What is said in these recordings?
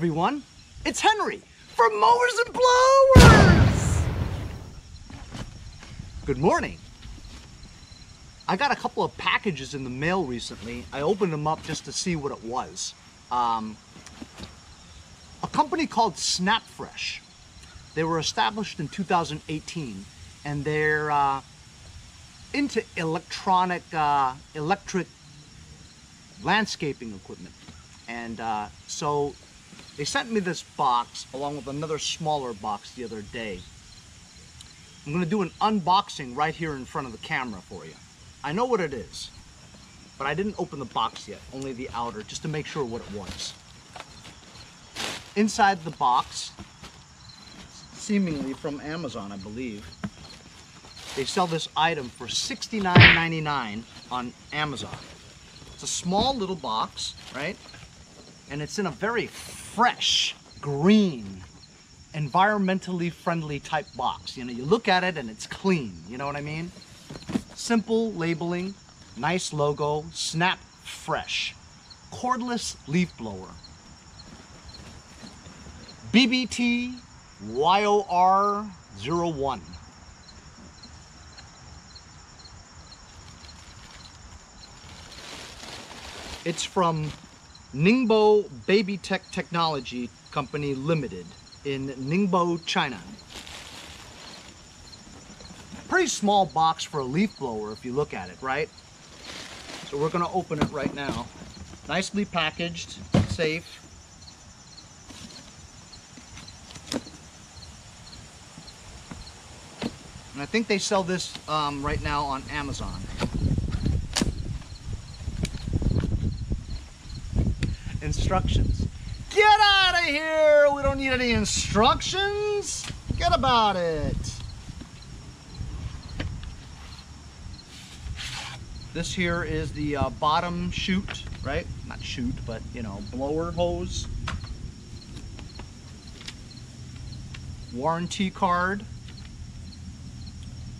everyone. It's Henry from Mowers and Blowers. Good morning. I got a couple of packages in the mail recently. I opened them up just to see what it was. Um, a company called Snapfresh. They were established in 2018 and they're uh, into electronic, uh, electric landscaping equipment. And uh, so they sent me this box along with another smaller box the other day. I'm gonna do an unboxing right here in front of the camera for you. I know what it is, but I didn't open the box yet, only the outer, just to make sure what it was. Inside the box, seemingly from Amazon, I believe, they sell this item for $69.99 on Amazon. It's a small little box, right? And it's in a very fresh, green, environmentally friendly type box. You know, you look at it and it's clean, you know what I mean? Simple labeling, nice logo, Snap Fresh, cordless leaf blower. BBT YOR01. It's from Ningbo Baby Tech Technology Company Limited in Ningbo, China. Pretty small box for a leaf blower if you look at it, right? So we're gonna open it right now. Nicely packaged, safe. And I think they sell this um, right now on Amazon. Instructions. Get out of here! We don't need any instructions. Get about it. This here is the uh, bottom chute, right? Not chute, but you know, blower hose. Warranty card.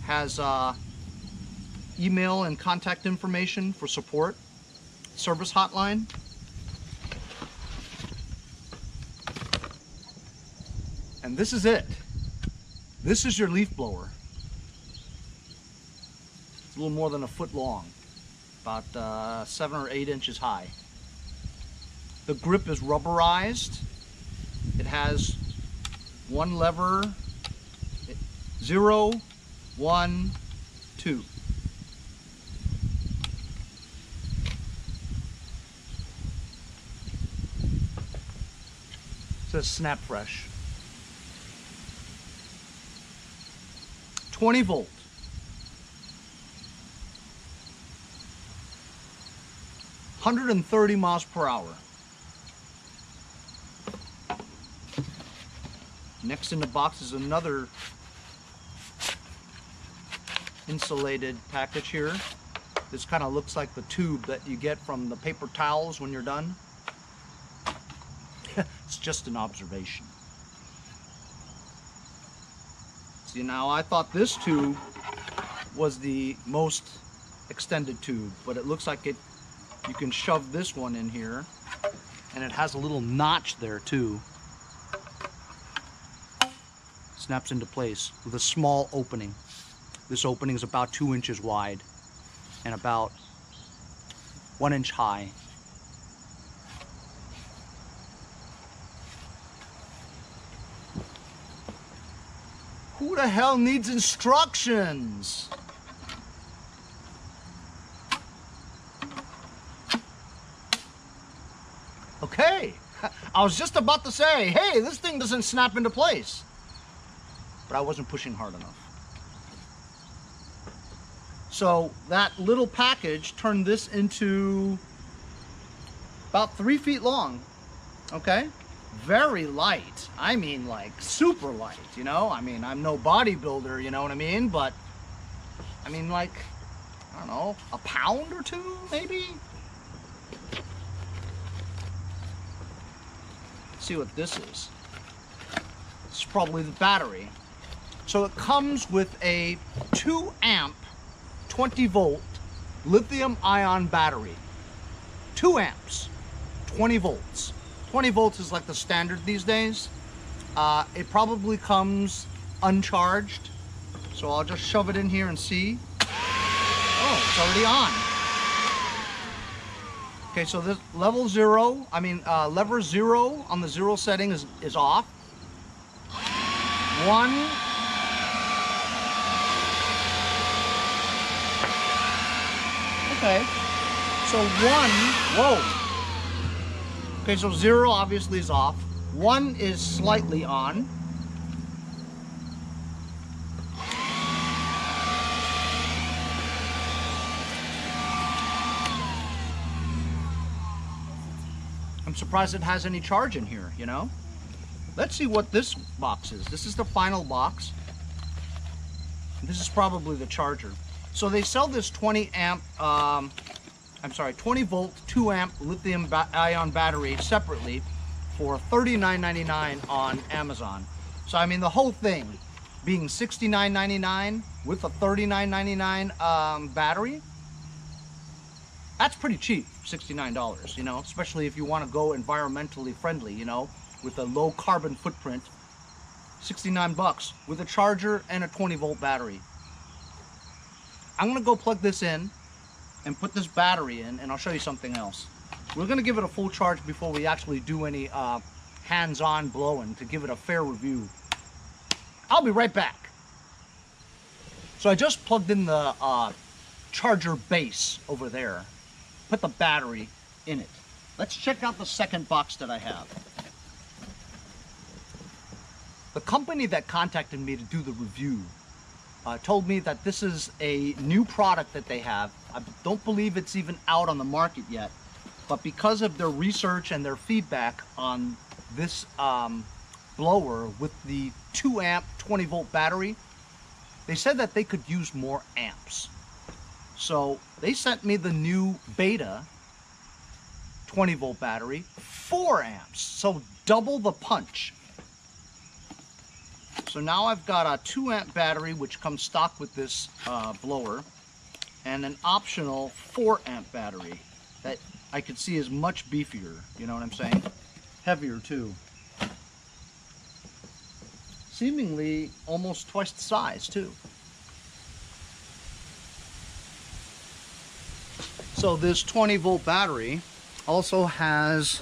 Has uh, email and contact information for support. Service hotline. And this is it. This is your leaf blower. It's a little more than a foot long, about uh, seven or eight inches high. The grip is rubberized. It has one lever, zero, one, two. It says Snap Fresh. 20 volt. Hundred and thirty miles per hour. Next in the box is another insulated package here. This kind of looks like the tube that you get from the paper towels when you're done. it's just an observation. See now I thought this tube was the most extended tube, but it looks like it you can shove this one in here and it has a little notch there too. Snaps into place with a small opening. This opening is about two inches wide and about one inch high. The hell needs instructions? Okay, I was just about to say, hey, this thing doesn't snap into place. But I wasn't pushing hard enough. So that little package turned this into about three feet long, okay? Very light. I mean like super light, you know? I mean, I'm no bodybuilder, you know what I mean? But, I mean like, I don't know, a pound or two maybe? see what this is. It's probably the battery. So it comes with a 2 amp, 20 volt lithium ion battery. 2 amps, 20 volts. 20 volts is like the standard these days. Uh, it probably comes uncharged. So I'll just shove it in here and see. Oh, it's already on. Okay, so this level zero, I mean uh, lever zero on the zero setting is, is off. One. Okay, so one, whoa. Okay, so zero obviously is off. One is slightly on. I'm surprised it has any charge in here, you know? Let's see what this box is. This is the final box. This is probably the charger. So they sell this 20 amp, um, I'm sorry, 20 volt, 2 amp lithium ba ion battery separately for $39.99 on Amazon. So I mean the whole thing being $69.99 with a $39.99 um, battery, that's pretty cheap, $69, you know, especially if you want to go environmentally friendly, you know, with a low carbon footprint. 69 bucks with a charger and a 20 volt battery. I'm gonna go plug this in and put this battery in and I'll show you something else. We're gonna give it a full charge before we actually do any uh, hands-on blowing to give it a fair review. I'll be right back. So I just plugged in the uh, charger base over there. Put the battery in it. Let's check out the second box that I have. The company that contacted me to do the review uh, told me that this is a new product that they have. I don't believe it's even out on the market yet, but because of their research and their feedback on this um, blower with the 2 amp 20 volt battery, they said that they could use more amps. So they sent me the new beta 20 volt battery, 4 amps, so double the punch. So now I've got a 2 amp battery which comes stock with this uh, blower and an optional 4 amp battery that I could see is much beefier, you know what I'm saying? Heavier too. Seemingly almost twice the size too. So this 20 volt battery also has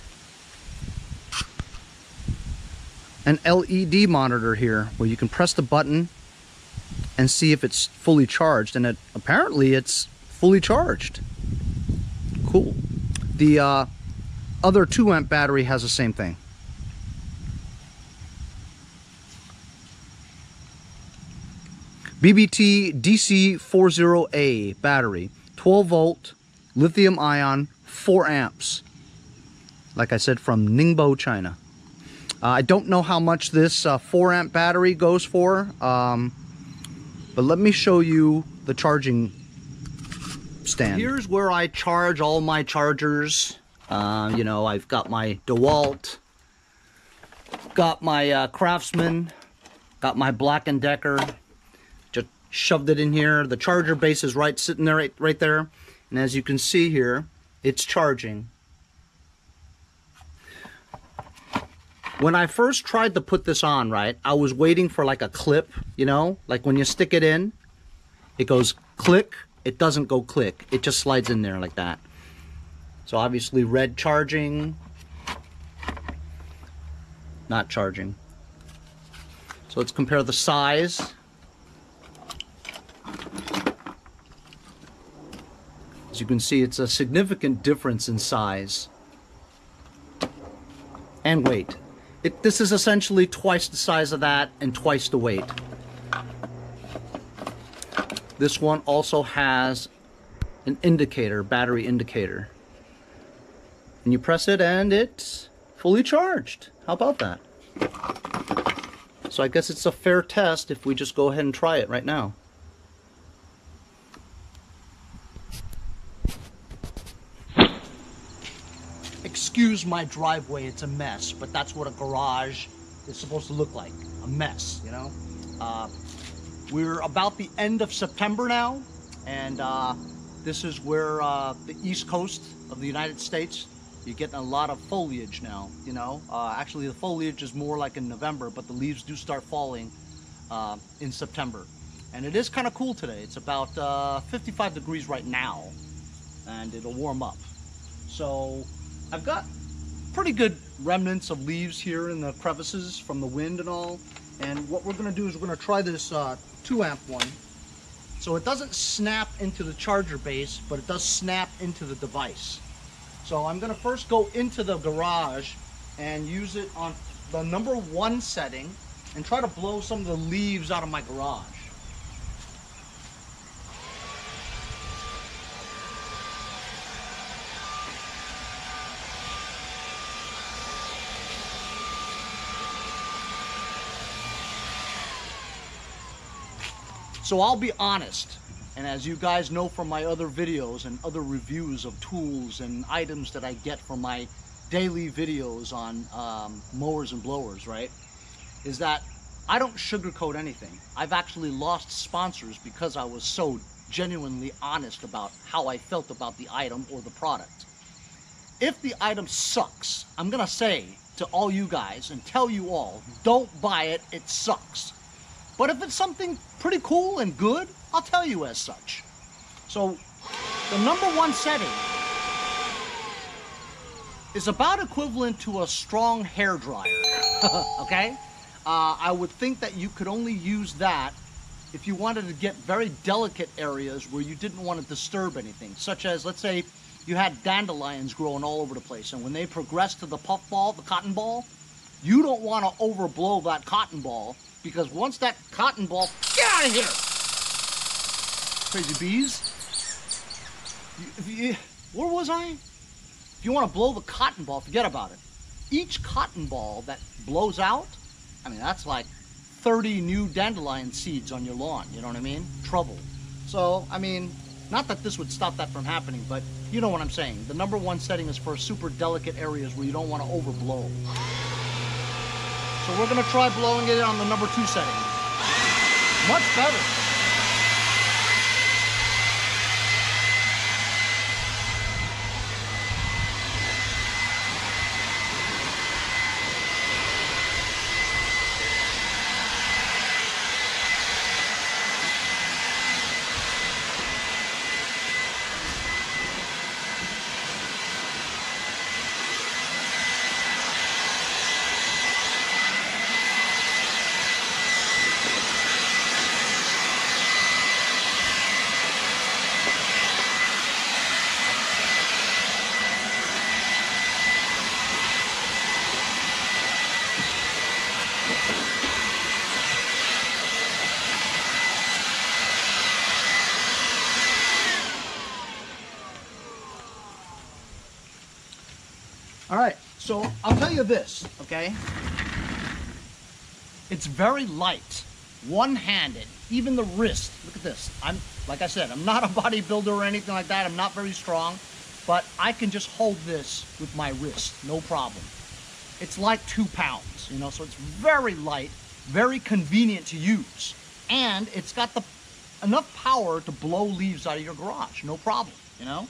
an LED monitor here where you can press the button and see if it's fully charged and it apparently it's fully charged. Cool. The uh, other 2 amp battery has the same thing. BBT DC40A battery 12 volt lithium ion 4 amps. Like I said from Ningbo China I don't know how much this uh, 4 amp battery goes for, um, but let me show you the charging stand. Here's where I charge all my chargers. Uh, you know, I've got my DeWalt, got my uh, Craftsman, got my Black & Decker, just shoved it in here. The charger base is right sitting there, right, right there. And as you can see here, it's charging. When I first tried to put this on, right, I was waiting for like a clip, you know, like when you stick it in, it goes click, it doesn't go click, it just slides in there like that. So obviously red charging, not charging. So let's compare the size. As you can see, it's a significant difference in size and weight. It, this is essentially twice the size of that and twice the weight. This one also has an indicator, battery indicator. And you press it and it's fully charged. How about that? So I guess it's a fair test if we just go ahead and try it right now. Excuse my driveway, it's a mess, but that's what a garage is supposed to look like, a mess, you know? Uh, we're about the end of September now, and uh, this is where uh, the east coast of the United States, You're getting a lot of foliage now, you know. Uh, actually, the foliage is more like in November, but the leaves do start falling uh, in September. And it is kind of cool today. It's about uh, 55 degrees right now, and it'll warm up. So I've got pretty good remnants of leaves here in the crevices from the wind and all. And what we're gonna do is we're gonna try this uh, 2 amp one. So it doesn't snap into the charger base, but it does snap into the device. So I'm gonna first go into the garage and use it on the number one setting and try to blow some of the leaves out of my garage. So I'll be honest, and as you guys know from my other videos and other reviews of tools and items that I get from my daily videos on um, mowers and blowers, right? Is that I don't sugarcoat anything. I've actually lost sponsors because I was so genuinely honest about how I felt about the item or the product. If the item sucks, I'm gonna say to all you guys and tell you all, don't buy it, it sucks. But if it's something pretty cool and good, I'll tell you as such. So the number one setting is about equivalent to a strong hair dryer, okay? Uh, I would think that you could only use that if you wanted to get very delicate areas where you didn't want to disturb anything, such as, let's say, you had dandelions growing all over the place, and when they progress to the puff ball, the cotton ball, you don't want to overblow that cotton ball because once that cotton ball, get out of here! Crazy bees. You, you, where was I? If you want to blow the cotton ball, forget about it. Each cotton ball that blows out, I mean, that's like 30 new dandelion seeds on your lawn, you know what I mean? Trouble. So, I mean, not that this would stop that from happening, but you know what I'm saying. The number one setting is for super delicate areas where you don't want to overblow. So we're gonna try blowing it on the number two setting. Much better. All right, so I'll tell you this, okay? It's very light, one-handed, even the wrist. Look at this. I'm, like I said, I'm not a bodybuilder or anything like that. I'm not very strong, but I can just hold this with my wrist, no problem. It's like two pounds, you know, so it's very light, very convenient to use. And it's got the enough power to blow leaves out of your garage, no problem, you know?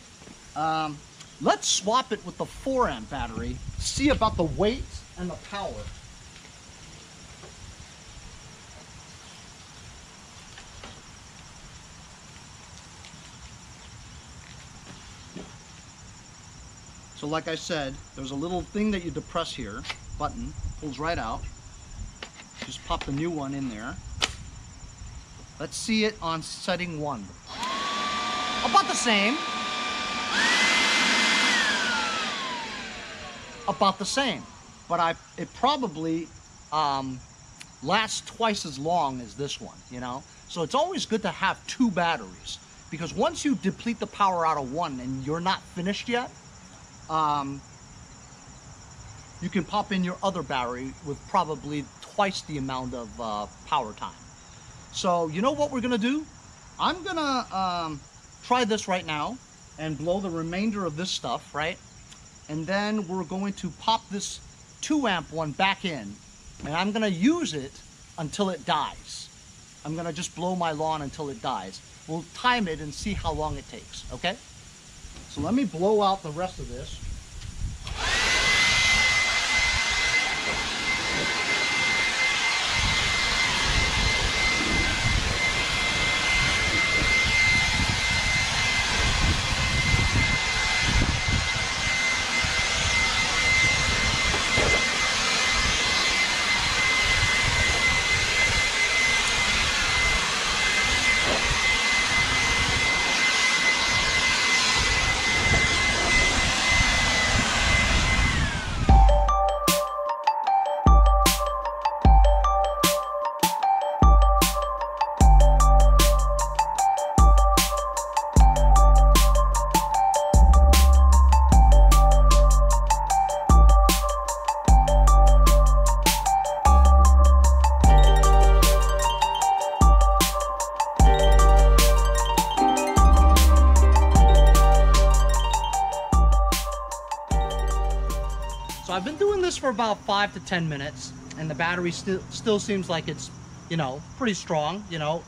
Um, Let's swap it with the 4 amp battery, see about the weight and the power. So like I said, there's a little thing that you depress here, button, pulls right out. Just pop the new one in there. Let's see it on setting one. About the same. About the same, but I it probably um, lasts twice as long as this one, you know? So it's always good to have two batteries because once you deplete the power out of one and you're not finished yet, um, you can pop in your other battery with probably twice the amount of uh, power time. So you know what we're gonna do? I'm gonna um, try this right now and blow the remainder of this stuff, right? And then we're going to pop this 2 amp one back in and I'm gonna use it until it dies. I'm gonna just blow my lawn until it dies. We'll time it and see how long it takes, okay? So let me blow out the rest of this. For about five to 10 minutes and the battery still still seems like it's, you know, pretty strong, you know,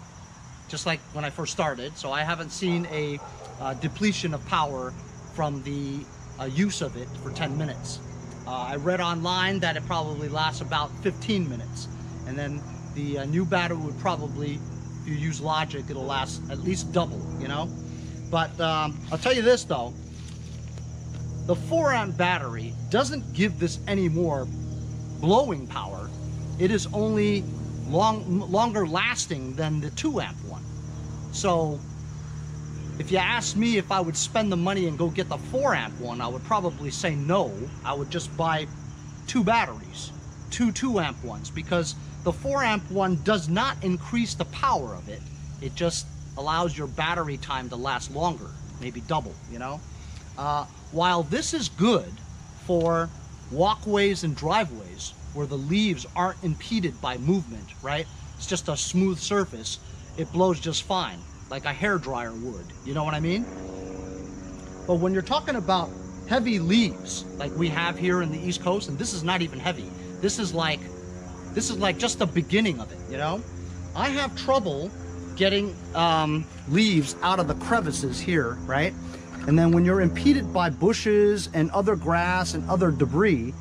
just like when I first started. So I haven't seen a uh, depletion of power from the uh, use of it for 10 minutes. Uh, I read online that it probably lasts about 15 minutes. And then the uh, new battery would probably, if you use logic, it'll last at least double, you know? But um, I'll tell you this though, the 4 amp battery doesn't give this any more blowing power. It is only long, longer lasting than the 2 amp one. So if you ask me if I would spend the money and go get the 4 amp one, I would probably say no. I would just buy two batteries, two 2 amp ones, because the 4 amp one does not increase the power of it. It just allows your battery time to last longer, maybe double, you know? Uh, while this is good for walkways and driveways where the leaves aren't impeded by movement, right? It's just a smooth surface. It blows just fine, like a hair dryer would. You know what I mean? But when you're talking about heavy leaves, like we have here in the East Coast, and this is not even heavy. This is like, this is like just the beginning of it, you know? I have trouble getting um, leaves out of the crevices here, right? And then when you're impeded by bushes and other grass and other debris,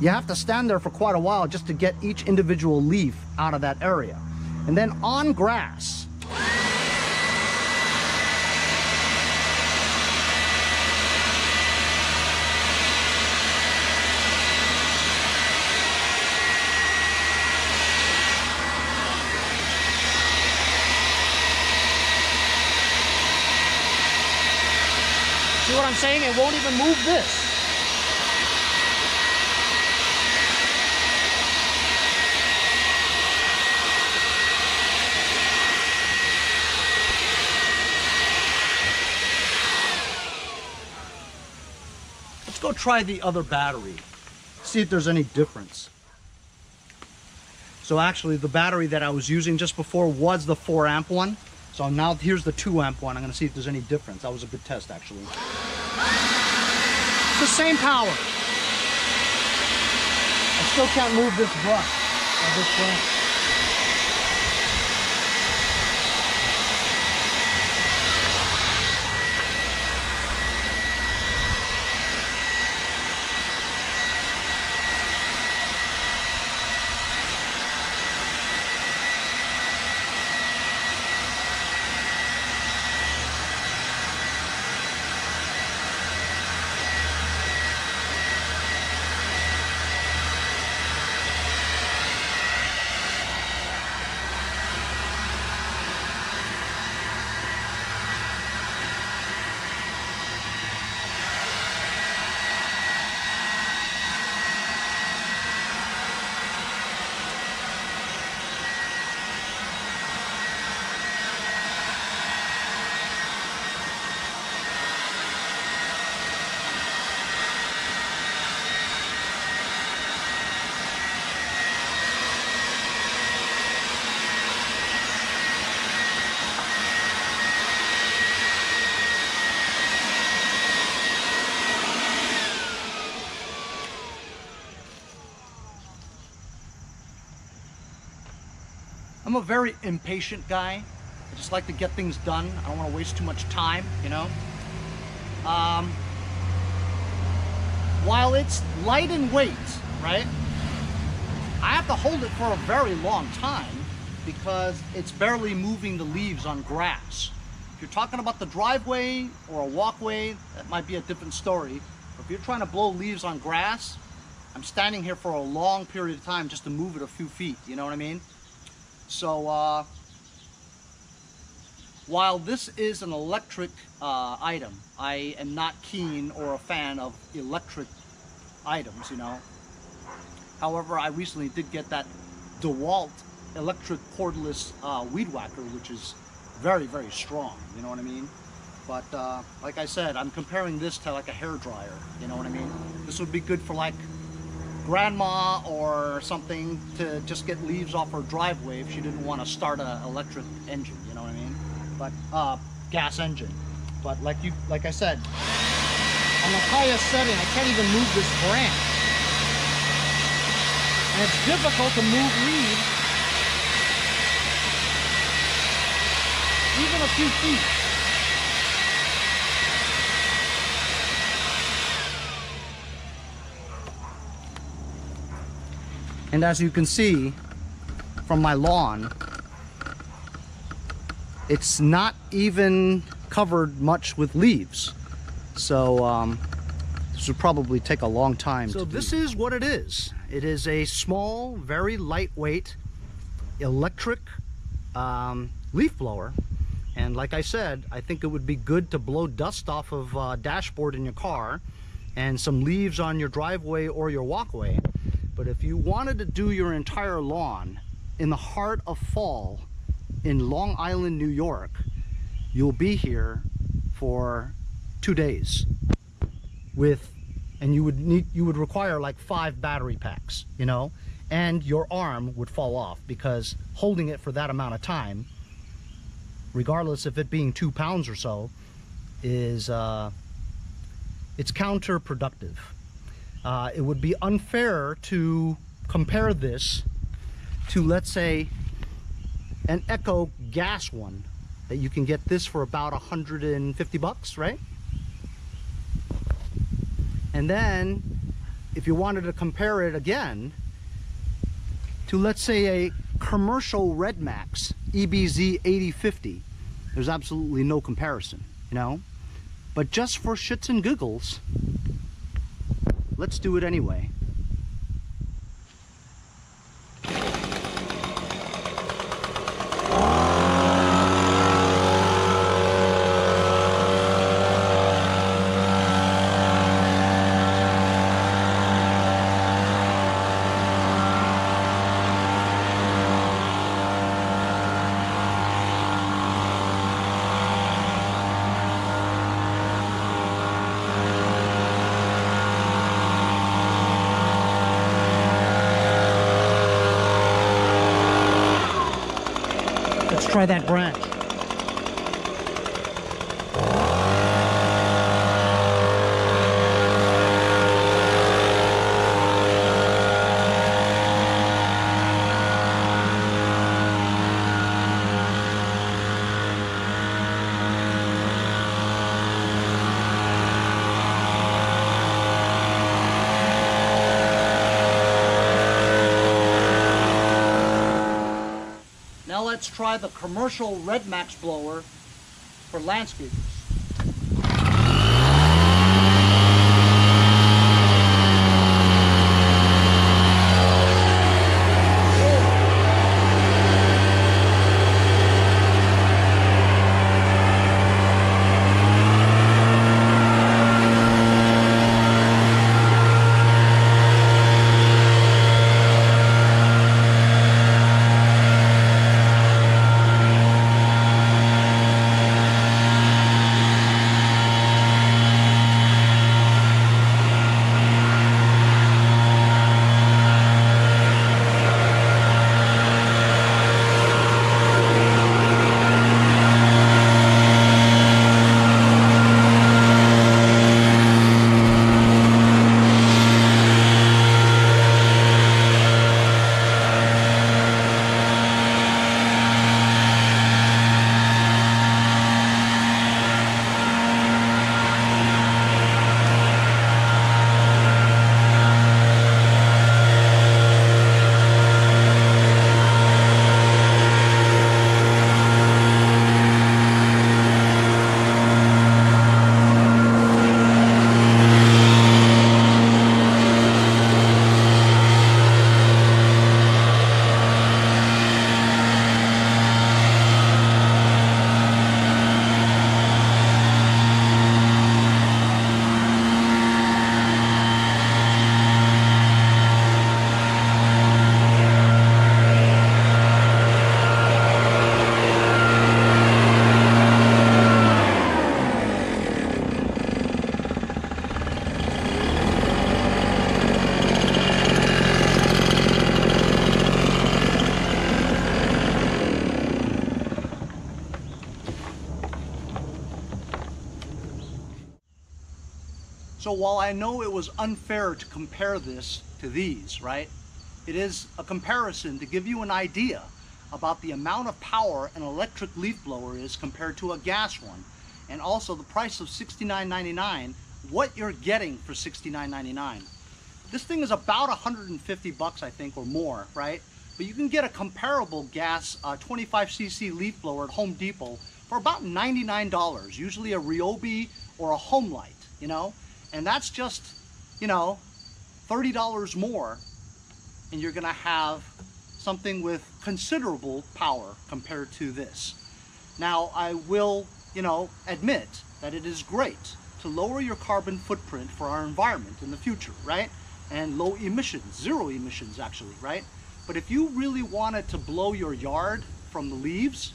you have to stand there for quite a while just to get each individual leaf out of that area. And then on grass, See what I'm saying? It won't even move this. Let's go try the other battery. See if there's any difference. So actually the battery that I was using just before was the 4 amp one. So now here's the 2 amp one. I'm going to see if there's any difference. That was a good test actually. It's the same power. I still can't move this brush. this branch. I'm a very impatient guy. I just like to get things done. I don't want to waste too much time, you know. Um, while it's light in weight, right? I have to hold it for a very long time because it's barely moving the leaves on grass. If you're talking about the driveway or a walkway, that might be a different story. But if you're trying to blow leaves on grass, I'm standing here for a long period of time just to move it a few feet, you know what I mean? So uh, while this is an electric uh, item, I am not keen or a fan of electric items, you know. However, I recently did get that DeWalt electric cordless uh, weed whacker, which is very, very strong, you know what I mean? But uh, like I said, I'm comparing this to like a hair dryer, you know what I mean? This would be good for like grandma or something to just get leaves off her driveway if she didn't want to start an electric engine, you know what I mean? But uh, gas engine. But like you, like I said, on the highest setting, I can't even move this branch. And it's difficult to move leaves even a few feet. And as you can see from my lawn, it's not even covered much with leaves. So um, this would probably take a long time. So this do. is what it is. It is a small, very lightweight electric um, leaf blower. And like I said, I think it would be good to blow dust off of uh, dashboard in your car and some leaves on your driveway or your walkway. But if you wanted to do your entire lawn in the heart of fall in Long Island, New York, you'll be here for two days with and you would need you would require like five battery packs you know? And your arm would fall off because holding it for that amount of time regardless of it being two pounds or so is uh, it's counterproductive uh, it would be unfair to compare this to let's say an Echo gas one that you can get this for about 150 bucks right? And then if you wanted to compare it again to let's say a commercial RedMax EBZ 8050 there's absolutely no comparison you know? But just for shits and giggles let's do it anyway try that branch. Let's try the commercial Redmax blower for landscapers. So while I know it was unfair to compare this to these, right? it is a comparison to give you an idea about the amount of power an electric leaf blower is compared to a gas one. And also the price of $69.99, what you're getting for $69.99. This thing is about 150 bucks, I think, or more, right? But you can get a comparable gas uh, 25cc leaf blower at Home Depot for about $99, usually a Ryobi or a Homelite, you know? And that's just, you know, $30 more and you're gonna have something with considerable power compared to this. Now, I will, you know, admit that it is great to lower your carbon footprint for our environment in the future, right? And low emissions, zero emissions actually, right? But if you really wanted to blow your yard from the leaves,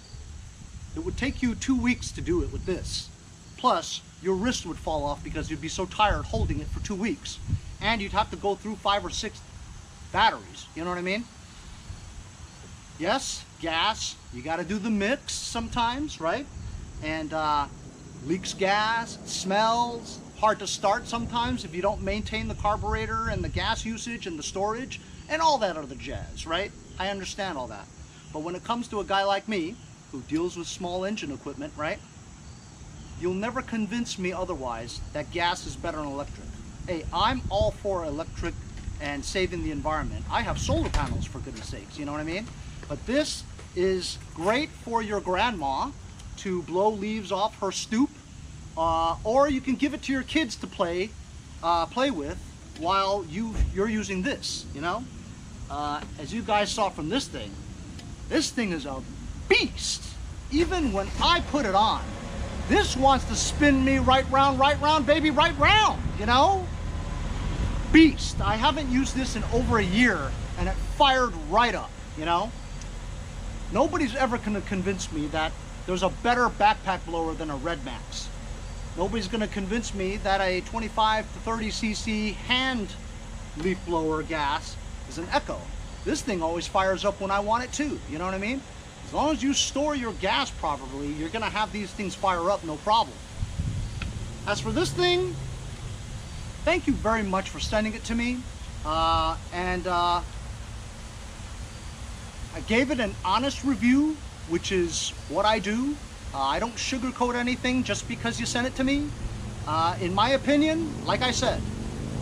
it would take you two weeks to do it with this. Plus, your wrist would fall off because you'd be so tired holding it for two weeks. And you'd have to go through five or six batteries. You know what I mean? Yes, gas. You got to do the mix sometimes, right? And uh, leaks gas, smells, hard to start sometimes if you don't maintain the carburetor and the gas usage and the storage and all that other jazz, right? I understand all that. But when it comes to a guy like me who deals with small engine equipment, right? You'll never convince me otherwise that gas is better than electric. Hey, I'm all for electric and saving the environment. I have solar panels for goodness sakes, you know what I mean? But this is great for your grandma to blow leaves off her stoop, uh, or you can give it to your kids to play uh, play with while you you're using this. You know, uh, as you guys saw from this thing, this thing is a beast. Even when I put it on, this wants to spin me right round, right round, baby, right round. You know, beast. I haven't used this in over a year, and it fired right up. You know. Nobody's ever to convince me that there's a better backpack blower than a RedMax. Nobody's to convince me that a 25 to 30 cc hand leaf blower gas is an Echo. This thing always fires up when I want it to, you know what I mean? As long as you store your gas properly, you're going to have these things fire up no problem. As for this thing, thank you very much for sending it to me. Uh, and uh, I gave it an honest review, which is what I do. Uh, I don't sugarcoat anything just because you sent it to me. Uh, in my opinion, like I said,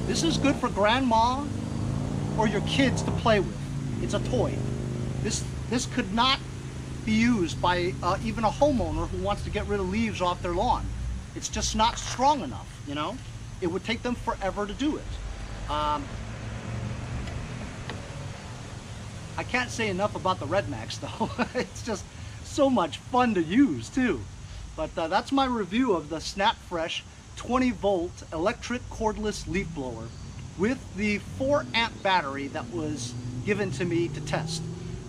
this is good for grandma or your kids to play with. It's a toy. This, this could not be used by uh, even a homeowner who wants to get rid of leaves off their lawn. It's just not strong enough, you know? It would take them forever to do it. Um, I can't say enough about the RedMax though. it's just so much fun to use too. But uh, that's my review of the Snapfresh 20 volt electric cordless leaf blower with the 4 amp battery that was given to me to test.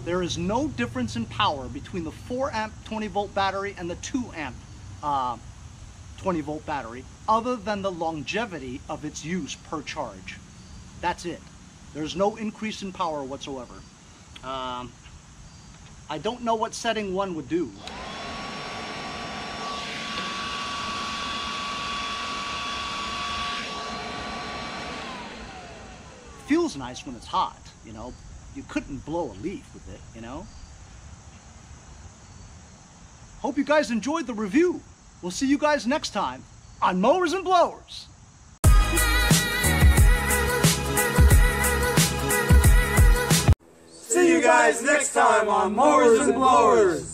There is no difference in power between the 4 amp 20 volt battery and the 2 amp uh, 20 volt battery other than the longevity of its use per charge. That's it. There's no increase in power whatsoever. Um, I don't know what setting one would do. Feels nice when it's hot, you know. You couldn't blow a leaf with it, you know. Hope you guys enjoyed the review. We'll see you guys next time on Mowers and Blowers. See you guys next time on Mowers and Blowers.